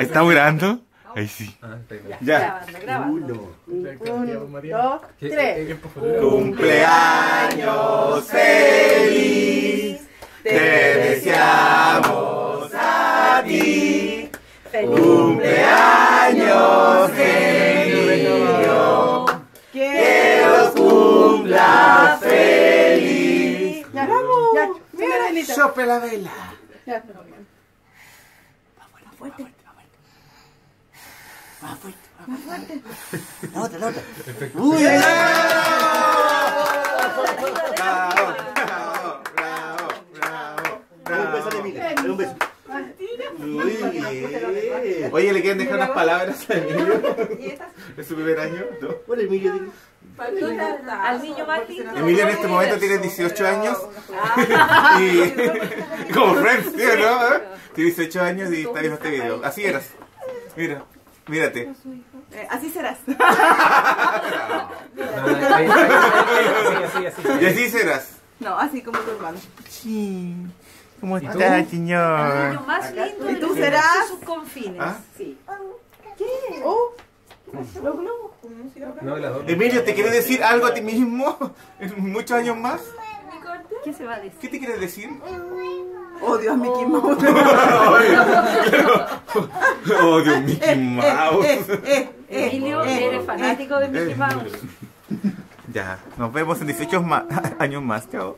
¿Estamos grabando? Ahí sí. Ah, está. Ya. Grabando, grabando. Uno, Dos, ¿Qué- tres. Cumpleaños feliz, te deseamos a ti. Cumpleaños genio, que los cumpla feliz. Ya, vamos. Ya, mira, Anita. Sople la vela. Ya. Uy, bravo, bravo, bravo, bravo, Un beso de. Emilia. Un beso. Muy bien. Oye, ¿le quieren dejar unas palabras a Emilio? ¿Es su primer año? ¿No? Bueno, Emilia, dile. Al niño más lindo. Emilio en este momento tiene 18 años. Y, y como Friends, tío, ¿no? Tiene 18 años y está viendo este video. Así eras. Mira, mírate. Eh, así serás. No. Y así serás. No, así como tu hermano. Sí. ¿Cómo tú? está, El señor? niño más lindo ¿Y tú serás? sus confines. ¿Ah? Sí. Oh, No, las dos. Emilio, ¿te quieres decir algo a ti mismo? ¿En muchos años más? ¿Qué se va a decir? ¿Qué te quieres decir? Oh Dios, Mickey Mouse. Oh, Dios, Mickey Mouse. Eh, eh, eh, Emilio, eh, eres fanático de Mickey Mouse. Ya, nos vemos en 18 ma- años más. Chao.